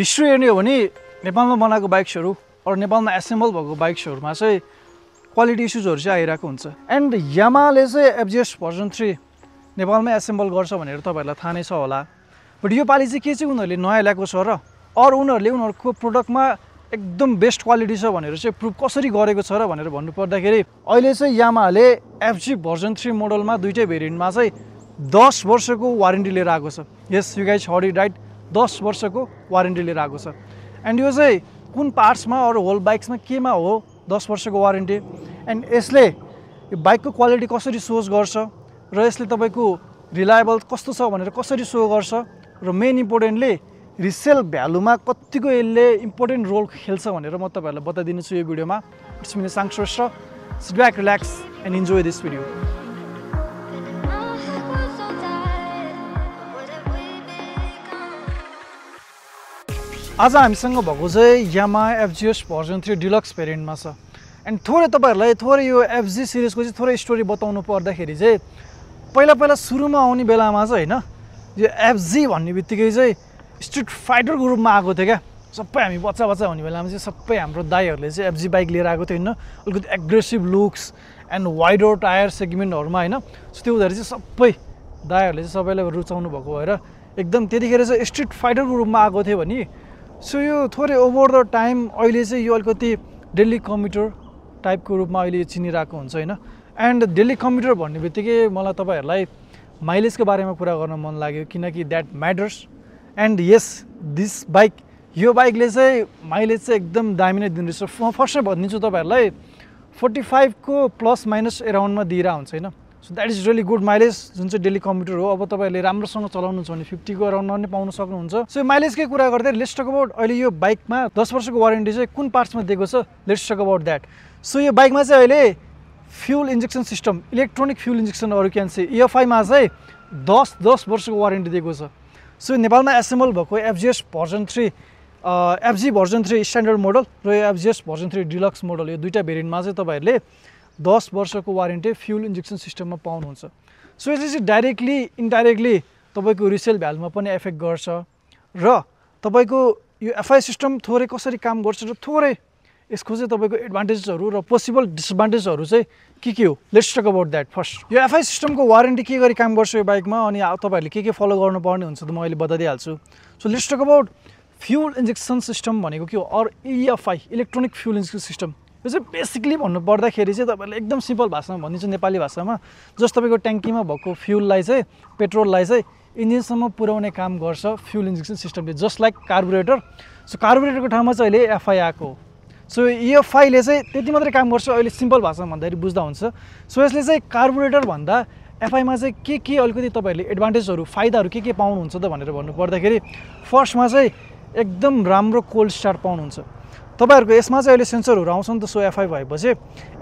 History हेर्ने हो भने नेपालमा बनाएको बाइक्सहरू अरू नेपालमा एसेम्बल भएको बाइक्सहरूमा चाहिँ क्वालिटी इस्युजहरू चाहिँ आइरहेको हुन्छ। एन्ड यामाले चाहिँ एफजिएस भर्जन थ्री नेपालमै एसेम्बल गर्छ भनेर तपाईँहरूलाई थाहा नै छ होला। बट योपालि चाहिँ के चाहिँ उनीहरूले नयाँ ल्याएको छ र अरू उनीहरूले उनीहरूको प्रोडक्टमा एकदम बेस्ट क्वालिटी छ भनेर चाहिँ प्रुभ कसरी गरेको छ र भनेर भन्नुपर्दाखेरि अहिले चाहिँ यामाले एफजी भर्जन थ्री मोडलमा दुइटै भेरिएन्टमा चाहिँ दस वर्षको वारेन्टी लिएर आएको छ। यस यु गाइज हडी राइट दस वर्षको वारेन्टी लिएर आएको छ। एन्ड यो चाहिँ कुन पार्ट्समा अरू होल बाइक्समा केमा हो दस वर्षको वारेन्टी? एन्ड यसले यो बाइकको क्वालिटी कसरी सोच गर्छ? र यसले तपाईँको रिलायबल कस्तो छ भनेर कसरी सो गर्छ? र मेन इम्पोर्टेन्टली रिसेल भ्यालुमा कतिको यसले इम्पोर्टेन्ट रोल खेल्छ भनेर म तपाईँहरूलाई बताइदिनेछु यो भिडियोमा। It's Min Sang Shrestha sit back relax and enjoy this video आज हामीसँग भएको चाहिँ Yamaha FZS version three deluxe भेरिएन्टमा छ। एन्ड थोरै तपाईँहरूलाई थोरै यो एफजी सिरिजको चाहिँ थोरै स्टोरी बताउनु पर्दाखेरि चाहिँ पहिला पहिला सुरुमा आउने बेलामा चाहिँ होइन यो एफजी भन्ने बित्तिकै चाहिँ स्ट्रिट फाइटरको रूपमा आएको थियो क्या। सबै हामी बच्चा बच्चा हुने बेलामा चाहिँ सबै हाम्रो दाईहरूले चाहिँ एफजी बाइक लिएर आएको थियो होइन। अलिकति aggressive looks and wider tyre सेगमेन्टहरूमा होइन। सो त्यो हुँदाखेरि चाहिँ सबै दाईहरूले चाहिँ सबैलाई रुचाउनु भएको भएर एकदम त्यतिखेर चाहिँ स्ट्रिट फाइटरको रूपमा आएको थियो भने सो यो थोरै ओभर द टाइम अहिले चाहिँ यो अलिकति डेली कम्प्युटर टाइपको रूपमा अहिले चिनिरहेको हुन्छ होइन। एन्ड डेली कम्प्युटर भन्ने बित्तिकै मलाई तपाईँहरूलाई माइलेजको बारेमा कुरा गर्न मन लाग्यो किनकि that matters and yes this bike यो बाइकले चाहिँ माइलेज चाहिँ एकदम दामी नै दिँदैछ। म फर्स्टै भनिदिन्छु तपाईँहरूलाई फोर्टी फाइभको प्लस माइनस एराउन्डमा दिएर हुन्छ होइन। So that is really good mileage जुन चाहिँ डेली कम्प्युटर हो। अब तपाईँहरूले राम्रोसँग चलाउनुहुन्छ भने फिफ्टीको अराउन्डमा पनि पाउन सक्नुहुन्छ। सो माइलेजकै कुरा गर्दै लेट्स टक अबाउट अहिले यो बाइकमा दस वर्षको वारेन्टी चाहिँ कुन पार्ट्समा दिएको छ? Let's talk about that so यो बाइकमा चाहिँ अहिले fuel injection system electronic fuel injection अरू क्यान से इएफआईमा चाहिँ दस दस वर्षको वारेन्टी दिएको छ। सो नेपालमा एसेम्बल भएको FZS version three FG version three standard model र यो FZS version three deluxe model यो दुइटा भेरिएन्टमा चाहिँ तपाईँहरूले दस वर्षको वारेन्टी फ्युल इन्जेक्सन सिस्टममा पाउनुहुन्छ। सो यसले चाहिँ डाइरेक्टली इन्डाइरेक्टली तपाईँको रिसेल भ्यालुमा पनि एफेक्ट गर्छ र तपाईँको यो एफआई सिस्टम थोरै कसरी काम गर्छ र थोरै यसको चाहिँ तपाईँको एडभान्टेजेसहरू र पोसिबल डिसएडभान्टेजहरू चाहिँ के के हो? Let's talk about that first यो एफआई सिस्टमको वारेन्टी के गरी काम गर्छ यो बाइकमा? अनि तपाईँहरूले के के फलो गर्नुपर्ने हुन्छ त म अहिले बताइदिइहाल्छु। So let's talk about fuel injection system भनेको के हो? Or EFI electronic fuel injection system यो चाहिँ बेसिकली भन्नु पर्दाखेरि चाहिँ तपाईँहरूले एकदम सिम्पल भाषामा भनिदिन्छु नेपाली भाषामा जस्ट तपाईँको ट्याङ्कीमा भएको फ्युललाई चाहिँ पेट्रोललाई चाहिँ इन्जिनसम्म पुर्याउने काम गर्छ फ्युल इन्जेक्सन सिस्टमले जस्ट लाइक कार्बोरेटर सो कार्बोरेटरको ठाउँमा चाहिँ अहिले एफआई आएको हो। सो इएफआईले चाहिँ त्यति मात्रै काम गर्छ अहिले सिम्पल भाषामा भन्दाखेरि बुझ्दा हुन्छ। सो यसले चाहिँ कार्बोरेटर भन्दा एफआईमा चाहिँ के के अलिकति तपाईँहरूले एडभान्टेजहरू फाइदाहरू के के पाउनुहुन्छ त भनेर भन्नु पर्दाखेरि फर्स्टमा चाहिँ एकदम राम्रो कोल्ड स्टार्ट पाउनुहुन्छ। तपाईँहरूको यसमा चाहिँ अहिले सेन्सरहरू आउँछ नि त सो एफआई भएपछि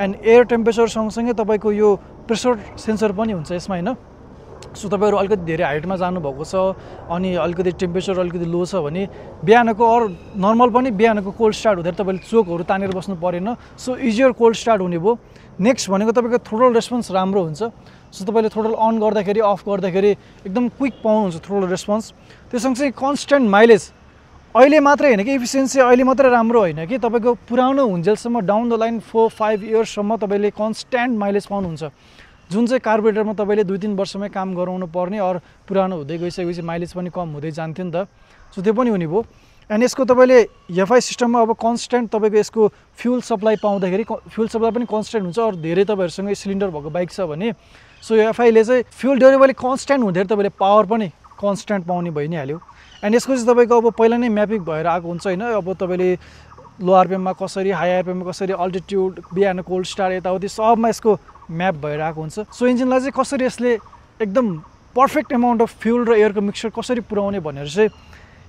एन्ड एयर टेम्परेचर सँगसँगै तपाईँको यो प्रेसर सेन्सर पनि हुन्छ यसमा होइन? सो तपाईँहरू अलिकति धेरै हाइटमा जानुभएको छ अनि अलिकति टेम्परेचर अलिकति लो छ भने बिहानको अरू नर्मल पनि बिहानको कोल्ड स्टार्ट हुँदाखेरि तपाईँले चोकहरू तानेर बस्नु परेन। सो इजियर कोल्ड स्टार्ट हुने भयो। नेक्स्ट भनेको तपाईँको थ्रोटल रेस्पोन्स राम्रो हुन्छ। सो तपाईँले थ्रोटल अन गर्दाखेरि अफ गर्दाखेरि एकदम क्विक पाउनुहुन्छ थ्रोटल रेस्पोन्स त्यो सँगसँगै कन्सटेन्ट माइलेज अहिले मात्रै होइन कि इफिसियन्सी अहिले मात्रै राम्रो होइन कि? तपाईँको पुरानो हुन्जेलसम्म down the line four five इयर्ससम्म तपाईँले कन्सट्यान्ट माइलेज पाउनुहुन्छ। जुन चाहिँ कार्बोरेटरमा तपाईँले दुई तिन वर्षमै काम गराउनु पर्ने अरू पुरानो हुँदै गइसकेपछि माइलेज पनि कम हुँदै जान्थ्यो नि त। सो त्यो पनि हुने भयो। एन्ड यसको तपाईँले एफआई सिस्टममा अब कन्सटेन्ट तपाईँको यसको फ्युल सप्लाई पाउँदाखेरि फ्युल सप्लाई पनि कन्सटेन्ट हुन्छ अरू धेरै तपाईँहरूसँग सिलिन्डर भएको बाइक छ भने। सो एफआईले चाहिँ फ्युल डेलिभरी कन्सटेन्ट हुँदाखेरि तपाईँले पावर पनि कन्सटेन्ट पाउने भइ नै हाल्यो एन्ड यसको चाहिँ तपाईँको अब पहिला नै म्यापिङ भएर आएको हुन्छ होइन? अब तपाईँले लो आरपिएममा कसरी हाई आरपिएममा कसरी अल्टिट्युड बिहान कोल्ड स्टार यताउति सबमा यसको म्याप भएर आएको हुन्छ। सो इन्जिनलाई चाहिँ कसरी यसले एकदम पर्फेक्ट एमाउन्ट अफ फ्युल र एयरको मिक्सचर कसरी पुऱ्याउने भनेर चाहिँ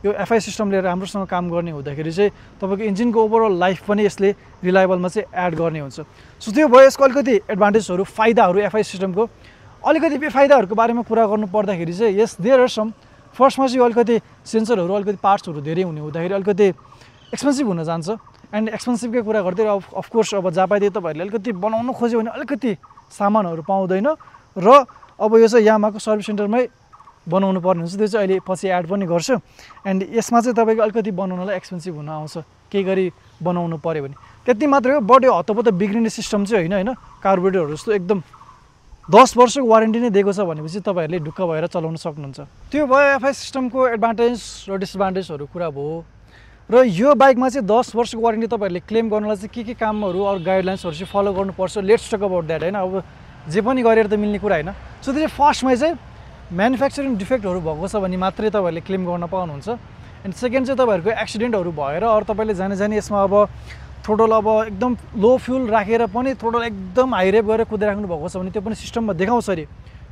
यो एफआई सिस्टमले राम्रोसँग काम गर्ने हुँदाखेरि चाहिँ तपाईँको इन्जिनको ओभरअल लाइफ पनि यसले रिलायबलमा चाहिँ एड गर्ने हुन्छ। सो त्यो भयो यसको अलिकति एडभान्टेजहरू फाइदाहरू एफआई सिस्टमको अलिकति बेफाइदाहरूको बारेमा कुरा गर्नु पर्दाखेरि चाहिँ यस देयर सम फर्स्टमा चाहिँ अलिकति सेन्सरहरू अलिकति पार्ट्सहरू धेरै हुने हुँदाखेरि अलिकति एक्सपेन्सिभ हुन जान्छ। एन्ड एक्सपेन्सिभकै कुरा गर्दै अफ अफकोर्स अब जापाइदिए तपाईँहरूले अलिकति बनाउनु खोज्यो भने अलिकति सामानहरू पाउँदैन र अब यो चाहिँ यामाको सर्भिस सेन्टरमै बनाउनु पर्ने हुन्छ। त्यो चाहिँ अहिले पछि एड पनि गर्छु। एन्ड यसमा चाहिँ तपाईँको अलिकति बनाउनलाई एक्सपेन्सिभ हुन आउँछ। केही गरी बनाउनु पऱ्यो भने। त्यति मात्रै हो बट यो हतपत बिग्रिने सिस्टम चाहिँ होइन होइन? कार्बोरेटरहरू जस्तो एकदम दस वर्षको वारेन्टी नै दिएको छ भनेपछि तपाईँहरूले ढुक्क भएर चलाउन सक्नुहुन्छ। त्यो भयो एफआई सिस्टमको एडभान्टेज र डिसएडभान्टेजहरू कुरा भयो। र यो बाइकमा चाहिँ दस वर्षको वारेन्टी तपाईँहरूले क्लेम गर्नलाई चाहिँ के के कामहरू अरू गाइडलाइन्सहरू चाहिँ फलो गर्नुपर्छ लेट्स टक अबाउट द्याट होइन। अब जे पनि गरेर त मिल्ने कुरा होइन। सो त्यो चाहिँ फर्स्टमा चाहिँ म्यानुफ्याक्चरिङ डिफेक्टहरू भएको छ भने मात्रै तपाईँहरूले क्लेम गर्न पाउनुहुन्छ। एन्ड सेकेन्ड चाहिँ तपाईँहरूको एक्सिडेन्टहरू भएर अरू तपाईँले जाने जाने यसमा अब थ्रोटल अब एकदम लो फ्युल राखेर पनि थ्रोटल एकदम हाई रेप गरेर कुदाइराख्नु भएको छ भने त्यो पनि सिस्टममा देखाउँछ अरे।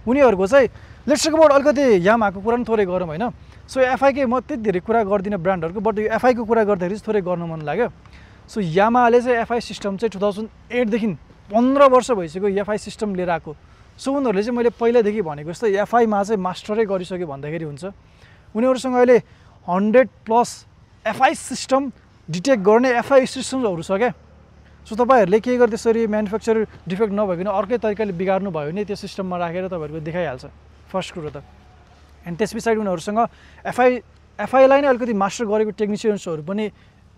उनीहरूको चाहिँ लेट्स अबाउट अलिकति यामाको कुरा पनि थोरै गरौँ होइन। सो एफआईकै म त्यति धेरै कुरा गर्दिनँ ब्रान्डहरूको बट यो एफआईको कुरा गर्दाखेरि चाहिँ थोरै गर्नु मन लाग्यो। सो यामाले चाहिँ एफआई सिस्टम चाहिँ टु थाउजन्ड एटदेखि पन्ध्र वर्ष भइसक्यो एफआई सिस्टम लिएर आएको। सो उनीहरूले चाहिँ मैले पहिल्यैदेखि भनेको जस्तो एफआईमा चाहिँ मास्टरै गरिसक्यो भन्दाखेरि हुन्छ। उनीहरूसँग अहिले hundred plus FI system detect गर्ने एफआई सिस्टम्सहरू छ क्या? सो तपाईँहरूले के गर्दा त्यसरी म्यानुफ्याक्चर डिफेक्ट नभइकन अर्कै तरिकाले बिगार्नु भयो भने त्यो सिस्टममा राखेर तपाईँहरूको देखाइहाल्छ। फर्स्ट कुरो त। एन्ड त्यस पछाडि उनीहरूसँग एफआई एफआईलाई नै अलिकति मास्टर गरेको टेक्निसियन्सहरू पनि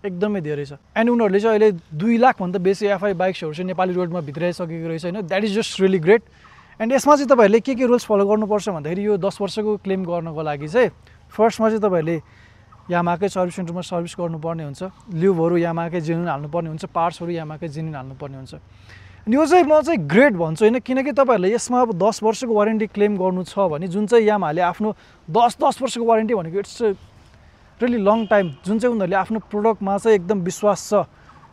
एकदमै धेरै छ। एन्ड उनीहरूले चाहिँ अहिले दुई लाखभन्दा बेसी एफआई बाइक्सहरू चाहिँ नेपाली रोडमा भित्राइसकेको रहेछ होइन? That is just really great and यसमा चाहिँ तपाईँहरूले के के रुल्स फलो गर्नुपर्छ भन्दाखेरि यो दस वर्षको क्लेम गर्नको लागि चाहिँ फर्स्टमा चाहिँ तपाईँहरूले यामाकै सर्भिस सेन्टरमा सर्भिस गर्नुपर्ने हुन्छ। ल्युबहरू यामाकै जेन्युन हाल्नुपर्ने हुन्छ पार्ट्सहरू यामाकै जेन्युन हाल्नुपर्ने हुन्छ। अनि यो चाहिँ म चाहिँ ग्रेट भन्छु होइन किनकि तपाईँहरूले यसमा अब दस वर्षको वारेन्टी क्लेम गर्नु छ भने जुन चाहिँ यामाले आफ्नो दस दस वर्षको वारेन्टी भनेको इट्स रियली लङ टाइम जुन चाहिँ उनीहरूले आफ्नो प्रोडक्टमा चाहिँ एकदम विश्वास छ।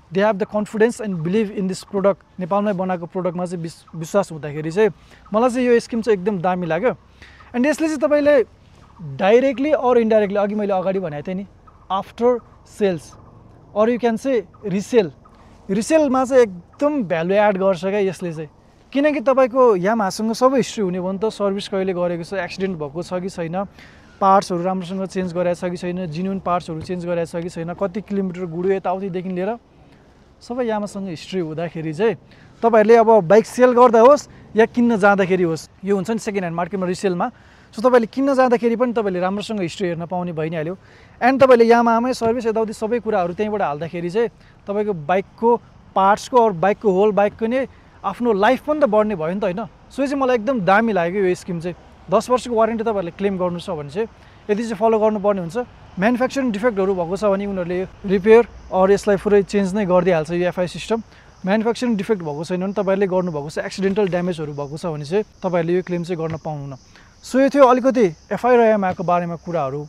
They have the confidence and believe in this product नेपालमै बनाएको प्रोडक्टमा चाहिँ विस विश्वास हुँदाखेरि चाहिँ मलाई चाहिँ यो स्किम चाहिँ एकदम दामी लाग्यो। एन्ड यसले चाहिँ तपाईँले डाइरेक्टली अर इन्डाइरेक्टली अघि मैले अगाडि भनेको थिएँ नि after sales or you can say resale रिसेलमा चाहिँ एकदम भ्यालु एड गर्छ क्या यसले चाहिँ। किनकि तपाईँको यामासँग सबै हिस्ट्री हुने भयो नि त। सर्भिस कहिले गरेको छ एक्सिडेन्ट भएको छ कि छैन पार्ट्सहरू राम्रोसँग चेन्ज गराएको छ कि छैन जिन्युन पार्ट्सहरू चेन्ज गराएको छ कि छैन कति किलोमिटर गुड्यो यताउतिदेखि लिएर सबै यामासँग हिस्ट्री हुँदाखेरि चाहिँ तपाईँहरूले अब बाइक सेल गर्दा होस् या किन्न जाँदाखेरि होस् यो हुन्छ नि सेकेन्ड ह्यान्ड मार्केटमा रिसेलमा सो तपाईँले किन्न जाँदाखेरि पनि तपाईँले राम्रोसँग हिस्ट्री हेर्न पाउने भइ नै हाल्यो एन्ड तपाईँले यामामै सर्भिस यताउति सबै कुराहरू त्यहीँबाट हाल्दाखेरि चाहिँ तपाईँको बाइकको पार्ट्सको अरू बाइकको होल बाइकको नै आफ्नो लाइफ पनि त बढ्ने भयो नि त होइन। सो चाहिँ मलाई एकदम दामी लाग्यो यो स्किम चाहिँ। दस वर्षको वारेन्टी तपाईँहरूले क्लेम गर्नु छ भने चाहिँ यदि चाहिँ फलो गर्नुपर्ने हुन्छ। म्यानुफ्याक्चरिङ डिफेक्टहरू भएको छ भने उनीहरूले रिपेयर अरू यसलाई पुरै चेन्ज नै गरिदिइहाल्छ यो एफआई सिस्टम म्यानुफ्याक्चरिङ डिफेक्ट भएको छैन भने तपाईँहरूले गर्नुभएको छ एक्सिडेन्टल ड्यामेजहरू भएको छ भने चाहिँ तपाईँहरूले यो क्लेम चाहिँ गर्न पाउनुहुन्न। सो यो थियो अलिकति एमआईको बारेमा कुराहरू.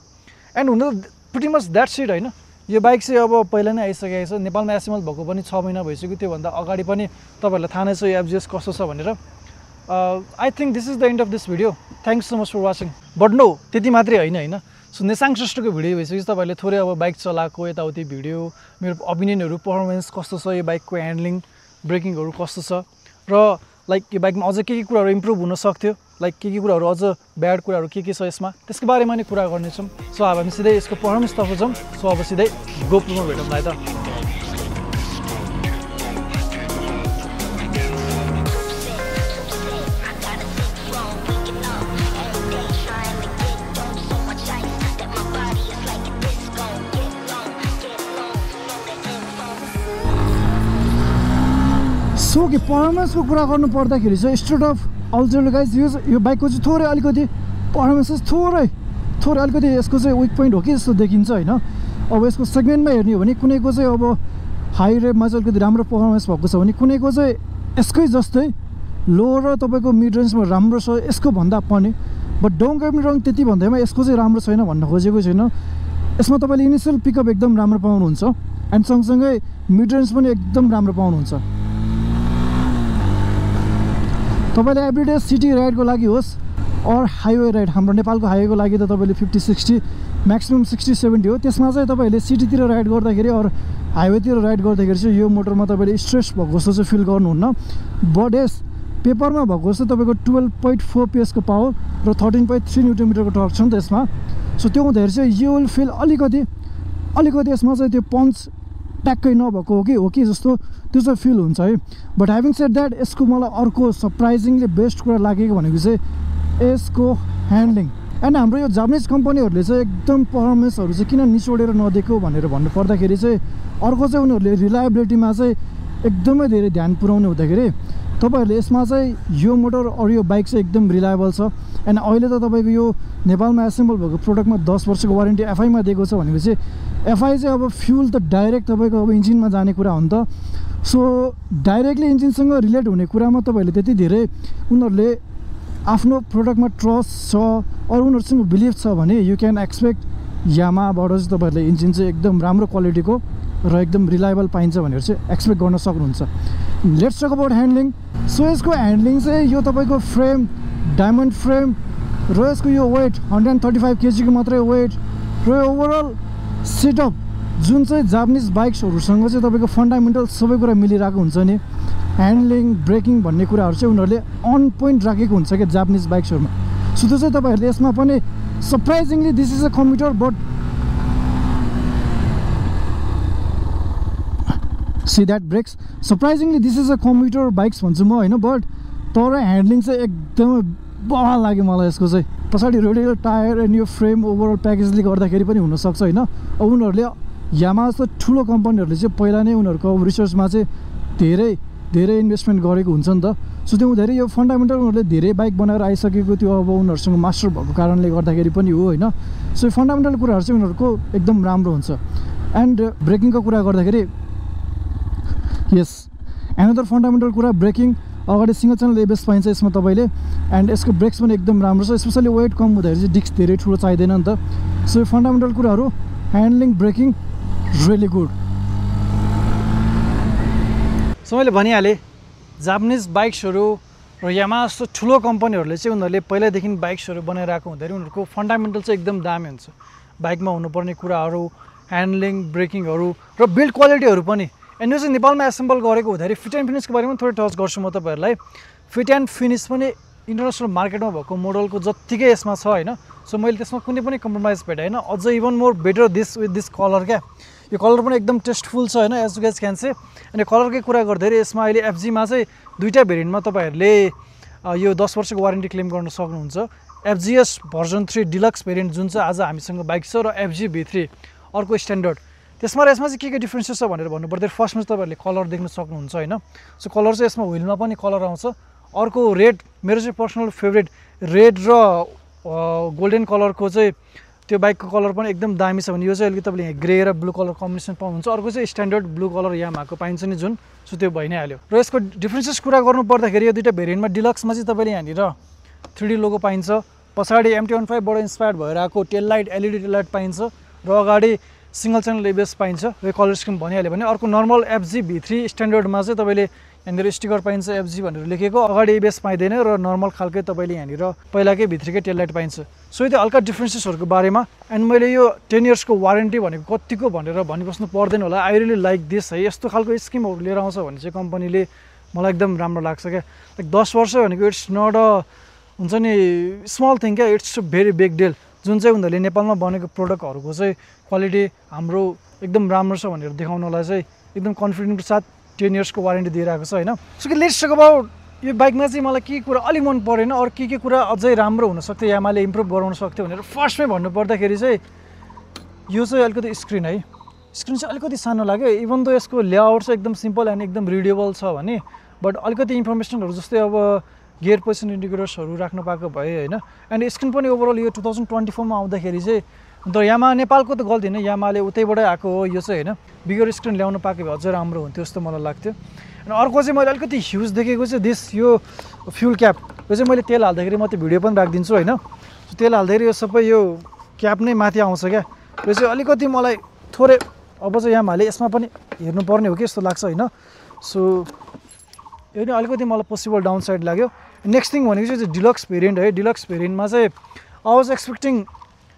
एन्ड हुन त प्रिटी मच द्याट सिट होइन? यो बाइक चाहिँ अब पहिला नै आइसकेको छ। नेपालमा एसएमएल भएको पनि छ महिना भइसक्यो त्योभन्दा अगाडि पनि तपाईँहरूलाई थाहा नै छ यो एफजिएस कस्तो छ भनेर। I think this is the end of this video thanks so much for watching but no त्यति मात्रै होइन होइन? सो नेसाङ श्रेष्ठको भिडियो भइसकेपछि तपाईँहरूले थोरै अब बाइक चलाएको यताउति भिडियो मेरो ओपिनियनहरू पर्फर्मेन्स कस्तो छ यो बाइकको ह्यान्डलिङ ब्रेकिङहरू कस्तो छ? र लाइक यो बाइकमा अझ के के कुराहरू इम्प्रुभ हुन सक्थ्यो लाइक के के कुराहरू अझ ब्याड कुराहरू के के छ यसमा? त्यसको बारेमा नै कुरा गर्नेछौँ। सो अब हामी सिधै यसको पर्फर्मेन्सतर्फ जाउँ सो अब सिधै गोप्रोमा भेटौँला त। सो कि पर्फर्मेन्सको कुरा गर्नु पर्दाखेरि चाहिँ स्टेट अफ अल्टरले गाइज यो यो बाइकको चाहिँ थोरै अलिकति पर्फर्मेन्स चाहिँ थोरै थोरै अलिकति यसको चाहिँ विक पोइन्ट हो कि जस्तो देखिन्छ होइन? अब यसको सेगमेन्टमा हेर्ने हो भने कुनैको चाहिँ अब हाई रेपमा चाहिँ अलिकति राम्रो पर्फर्मेन्स भएको छ भने कुनैको चाहिँ यसकै जस्तै लो र तपाईँको मिड रेन्जमा राम्रो छ यसको भन्दा पनि। But don't get me wrong त्यति भन्दैमा यसको चाहिँ राम्रो छैन भन्न खोजेको छैन। यसमा तपाईँले इनिसियल पिकअप एकदम राम्रो पाउनुहुन्छ। एन्ड सँगसँगै मिड रेन्ज पनि एकदम राम्रो पाउनुहुन्छ। तपाईँले एभ्रिडे सिटी राइडको लागि होस् अर हाइवे राइड हाम्रो नेपालको हाइवेको लागि त तपाईँले fifty sixty maximum sixty seventy हो। त्यसमा चाहिँ तपाईँहरूले सिटीतिर राइड गर्दाखेरि अरू हाइवेतिर राइड गर्दाखेरि चाहिँ यो मोटरमा तपाईँले स्ट्रेस भएको जस्तो चाहिँ फिल गर्नुहुन्न। बट यस पेपरमा भएको जस्तो तपाईँको टुवेल्भ पोइन्ट फोर पिएसको पावर र थर्टिन पोइन्ट थ्री न्युटोमिटरको टर्क छ नि त यसमा। सो त्यो हुँदाखेरि चाहिँ यो विल फिल अलिकति अलिकति यसमा चाहिँ त्यो पन्च ट्याक्कै नभएको हो कि? हो कि जस्तो त्यो चाहिँ फिल हुन्छ है। बट ह्याभिङ सेड द्याट यसको मलाई अर्को सरप्राइजिङली बेस्ट कुरा लागेको भनेको चाहिँ यसको ह्यान्डलिङ एन्ड हाम्रो यो जापानिज कम्पनीहरूले चाहिँ एकदम पर्फर्मेन्सहरू चाहिँ किन निचोडेर नदिएको भनेर भन्नु पर्दाखेरि चाहिँ अर्को चाहिँ उनीहरूले रिलायबिलिटीमा चाहिँ एकदमै धेरै ध्यान पुऱ्याउने हुँदाखेरि तपाईँहरूले यसमा चाहिँ यो मोटर अरू यो बाइक चाहिँ एकदम रिलायबल छ। एन्ड अहिले त तपाईँको यो नेपालमा एसेम्बल भएको प्रडक्टमा दस वर्षको वारेन्टी एफआईमा दिएको छ भनेपछि एफआई चाहिँ अब फ्युल त डाइरेक्ट तपाईँको अब इन्जिनमा जाने कुरा हो नि त। सो डाइरेक्टली इन्जिनसँग रिलेट हुने कुरामा तपाईँहरूले त्यति धेरै उनीहरूले आफ्नो प्रडक्टमा ट्रस्ट छ अरू उनीहरूसँग बिलिभ छ भने यु क्यान एक्सपेक्ट यामाबाट चाहिँ तपाईँहरूले इन्जिन चाहिँ एकदम राम्रो क्वालिटीको र एकदम रिलायबल पाइन्छ भनेर चाहिँ एक्सपेक्ट गर्न सक्नुहुन्छ। Let's talk about handling so यसको ह्यान्डलिङ चाहिँ यो तपाईँको फ्रेम डायमन्ड फ्रेम र यसको यो weight hundred and thirty five केजीको मात्रै वेट र यो ओभरअल सेटअप जुन चाहिँ जापानिज बाइक्सहरूसँग चाहिँ तपाईँको फन्डामेन्टल सबै कुरा मिलिरहेको हुन्छ नि ह्यान्डलिङ ब्रेकिङ भन्ने कुराहरू चाहिँ उनीहरूले अन पोइन्ट राखेको हुन्छ क्या जापानिज बाइक्सहरूमा सो त्यो चाहिँ तपाईँहरूले यसमा पनि surprisingly this is a computer but see that brakes surprisingly this is a computer bikes भन्छु म होइन बट तर ह्यान्डलिङ चाहिँ एकदमै बवाल लाग्यो मलाई यसको चाहिँ। पछाडि रेडियल टायर एन्ड यो फ्रेम ओभरअल प्याकेजले गर्दाखेरि पनि हुनसक्छ होइन? अब उनीहरूले यामा जस्तो ठुलो कम्पनीहरूले चाहिँ पहिला नै उनीहरूको अब रिसर्चमा चाहिँ धेरै धेरै इन्भेस्टमेन्ट गरेको हुन्छ नि त। सो त्यो हुँदाखेरि यो फन्डामेन्टल उनीहरूले धेरै बाइक बनाएर आइसकेको त्यो अब उनीहरूसँग मास्टर भएको कारणले गर्दाखेरि पनि हो होइन? सो यो फन्डामेन्टल कुराहरू चाहिँ उनीहरूको एकदम राम्रो हुन्छ। एन्ड ब्रेकिङको कुरा गर्दाखेरि यस एनदर फन्डामेन्टल कुरा ब्रेकिङ अगाडि सिङ्गल च्यानल एबेस पाइन्छ यसमा तपाईँले. एन्ड यसको ब्रेक्स पनि एकदम राम्रो छ स्पेसली वेट कम हुँदाखेरि चाहिँ डिस्क धेरै ठुलो चाहिँदैन नि त। सो यो फन्डामेन्टल कुराहरू handling braking really good so मैले भनिहालेँ जापानिज बाइक्सहरू र यामा जस्तो ठुलो कम्पनीहरूले चाहिँ उनीहरूले पहिल्यैदेखि बाइक्सहरू बनाइरहेको हुँदाखेरि उनीहरूको फन्डामेन्टल चाहिँ एकदम दामी हुन्छ। बाइकमा हुनुपर्ने कुराहरू ह्यान्डलिङ ब्रेकिङहरू र बिल्ड क्वालिटीहरू पनि। एन्ड यो चाहिँ नेपालमा एसेम्बल गरेको हुँदाखेरि फिट एन्ड फिनिसको बारेमा थोरै टच गर्छु म तपाईँहरूलाई। फिट एन्ड फिनिस पनि इन्टरनेसनल मार्केटमा भएको मोडलको जत्तिकै यसमा छ होइन? सो मैले त्यसमा कुनै पनि कम्प्रोमाइज भेटाएन अझ even more better this with this colour क्या। यो कलर पनि एकदम टेस्टफुल छ होइन? एज गेज क्यान से अनि कलरकै कुरा गर्दाखेरि यसमा अहिले एफजीमा चाहिँ दुईवटा भेरिएन्टमा तपाईँहरूले यो दस वर्षको वारेन्टी क्लेम गर्न सक्नुहुन्छ। FGS version three deluxe variant जुन चाहिँ आज हामीसँग बाइक छ र एफजी भी थ्री अर्को स्ट्यान्डर्ड त्यसमा र यसमा चाहिँ के के डिफ्रेन्सेस छ भनेर भन्नुपर्दाखेरि फर्स्टमा चाहिँ तपाईँहरूले कलर देख्न सक्नुहुन्छ होइन? सो कलर चाहिँ यसमा व्हिलमा पनि कलर आउँछ। अर्को रेड मेरो चाहिँ पर्सनल फेभरेट रेड र गोल्डन कलरको चाहिँ त्यो बाइकको कलर पनि एकदम दामी छ भने यो चाहिँ अलिकति तपाईँले यहाँ ग्रे र ब्लू कलर कम्बिनेसन पाउनुहुन्छ। अर्को चाहिँ स्ट्यान्डर्ड ब्लू कलर यामाको पाइन्छ नि जुन। सो त्यो भइ नै हाल्यो र यसको डिफ्रेन्सेस कुरा गर्नु पर्दाखेरि यो दुइटा भेरिएन्टमा डिलक्समा चाहिँ तपाईँले यहाँनिर थ्री लोगो पाइन्छ। पछाडि एमटी वान फाइभबाट इन्सपायर्ड भएर आएको tail light LED tail light पाइन्छ। र अगाडि सिङ्गल च्यानल एबिएस पाइन्छ। यो कलर स्किम भनिहाल्यो भने अर्को नर्मल एफजी भी थ्री स्ट्यान्डर्डमा चाहिँ तपाईँले यहाँनिर स्टिकर पाइन्छ एफजी भनेर लेखेको। अगाडि एबिएस पाइँदैन र नर्मल खालकै तपाईँले यहाँनिर पहिलाकै भित्रीकै टेल लाइट पाइन्छ। सो यो हल्का डिफ्रेन्सेसहरूको बारेमा। एन्ड मैले यो टेन इयर्सको वारेन्टी भनेको कतिको भनेर भनिबस्नु पर्दैन होला। आई रियली लाइक दिस है। यस्तो खालको स्किमहरू लिएर आउँछ भने चाहिँ कम्पनीले मलाई एकदम राम्रो लाग्छ क्या। लाइक दस वर्ष भनेको इट्स नट अ हुन्छ नि स्मल थिङ क्या। इट्स भेरी बिग डिल जुन चाहिँ उनीहरूले नेपालमा बनेको प्रडक्टहरूको चाहिँ क्वालिटी हाम्रो एकदम राम्रो छ भनेर देखाउनलाई चाहिँ एकदम कन्फिडेन्टको साथ टेन इयर्सको वारेन्टी दिइरहेको छ होइन? सो कि लेट्स टक अबाउट यो बाइकमा चाहिँ मलाई के कुरा अलिक मन परेन अरू के के कुरा अझै राम्रो हुनसक्थ्यो यामाले इम्प्रुभ गराउन सक्थ्यो भनेर फर्स्टमै भन्नुपर्दाखेरि चाहिँ यो चाहिँ अलिकति स्क्रिन है। स्क्रिन चाहिँ अलिकति सानो लाग्यो इभन त यसको लेआउट चाहिँ एकदम सिम्पल एन्ड एकदम रिडेबल छ भने बट अलिकति इन्फर्मेसनहरू जस्तै अब गियर पोजिसन इन्डिकेटर्सहरू राख्न पाएको भए होइन। एन्ड स्क्रिन पनि ओभरअल यो टु थाउजन्ड ट्वेन्टी फोरमा आउँदाखेरि चाहिँ अन्त यामा नेपालको त गल्ती होइन यामाले उतैबाटै आएको हो यो चाहिँ होइन। बिगर स्क्रिन ल्याउनु पाएको भए अझै राम्रो हुन्थ्यो जस्तो मलाई लाग्थ्यो। अनि अर्को चाहिँ मैले अलिकति ह्युज देखेको चाहिँ दिस यो फ्युल क्याप यो चाहिँ मैले तेल हाल्दाखेरि म त्यो भिडियो पनि राखिदिन्छु होइन। तेल हाल्दाखेरि यो सबै यो क्याप नै माथि आउँछ क्या। यो चाहिँ अलिकति मलाई थोरै अब चाहिँ यामाले यसमा पनि हेर्नुपर्ने हो कि जस्तो लाग्छ होइन। सो यो नि अलिकति मलाई पोसिबल डाउन साइड लाग्यो। नेक्स्ट थिङ भनेको चाहिँ डिलक्स भेरिएन्ट है डिलक्स भेरिएन्टमा चाहिँ आई वाज एक्सपेक्टिङ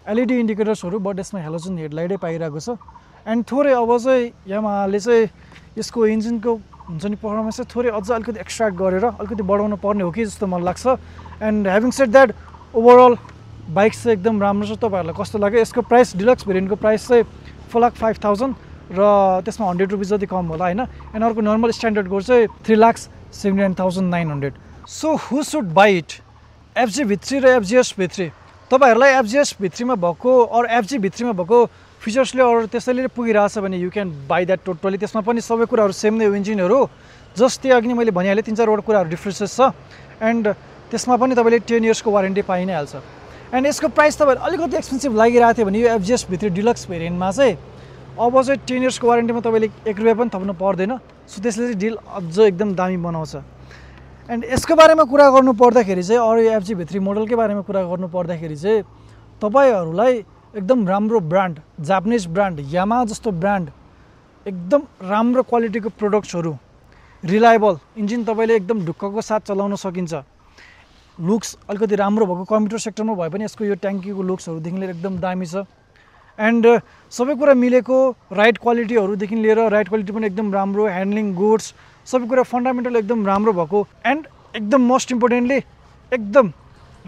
एलइडी इन्डिकेटर्सहरू बट यसमा हेलोजन हेडलाइटै पाइरहेको छ। एन्ड थोरै अब चाहिँ यामाले चाहिँ यसको इन्जिनको हुन्छ नि पर्फर्मेन्स चाहिँ थोरै अझ अलिकति एक्सट्र्याक्ट गरेर अलिकति बढाउनु पर्ने हो कि जस्तो मलाई लाग्छ। And having set that overall bike चाहिँ एकदम राम्रो छ। तपाईँहरूलाई कस्तो लाग्यो? यसको प्राइस डिलक्स भेरिएन्टको प्राइस चाहिँ फोर लाख फाइभ थाउजन्ड र त्यसमा हन्ड्रेड रुपिस जति कम होला होइन? एन्ड अर्को नर्मल स्ट्यान्डर्डको चाहिँ three lakhs seventy nine thousand nine hundred so who should buy it FG भित्री र एफजिएस भित्री तपाईँहरूलाई एफजिएस भित्रीमा भएको अरू एफजी भित्रीमा भएको फिचर्सले अरू त्यसैले पुगिरहेछ भने you can buy that totally त्यसमा पनि सबै कुराहरू सेम नै इन्जिनहरू जस्तै अघि मैले भनिहालेँ तिन चारवटा कुराहरू डिफ्रेन्सेस छ। एन्ड त्यसमा पनि तपाईँले टेन इयर्सको वारेन्टी पाइ नै हाल्छ। एन्ड यसको प्राइस तपाईँहरू अलिकति एक्सपेन्सिभ लागिरहेको थियो भने यो एफजिएस भित्री डिलक्स भेरिएन्टमा चाहिँ अब चाहिँ टेन इयर्सको वारेन्टीमा तपाईँले एक रुपियाँ पनि थप्नु पर्दैन। सो त्यसले चाहिँ डिल अझ एकदम दामी बनाउँछ। एन्ड यसको बारेमा कुरा गर्नु पर्दाखेरि चाहिँ अरू एफजी भित्री मोडलकै बारेमा कुरा गर्नु पर्दाखेरि चाहिँ तपाईँहरूलाई एकदम राम्रो ब्रान्ड जापानिज ब्रान्ड यामा जस्तो ब्रान्ड एकदम राम्रो क्वालिटीको प्रोडक्ट्सहरू रिलायबल इन्जिन तपाईँले एकदम ढुक्कको साथ चलाउन सकिन्छ। लुक्स अलिकति राम्रो भएको कम्प्युटर सेक्टरमा भए पनि यसको यो ट्याङ्कीको लुक्सहरूदेखि लिएर एकदम दामी छ। एन्ड सबै कुरा मिलेको राइड क्वालिटीहरूदेखि लिएर राइड क्वालिटी पनि एकदम राम्रो ह्यान्डलिङ गुड्स सबै कुरा फन्डामेन्टल एकदम राम्रो भएको एन्ड एकदम मोस्ट इम्पोर्टेन्टली एकदम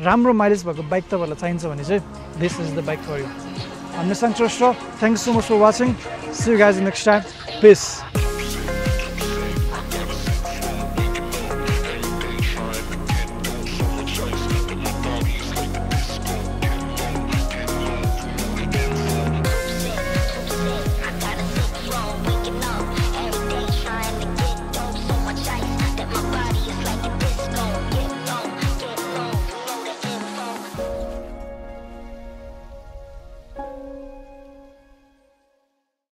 राम्रो माइलेज भएको बाइक तपाईँहरूलाई चाहिन्छ भने चाहिँ this is the bike for you हामी Nishank Shrestha thank so much for watching see guys next time peace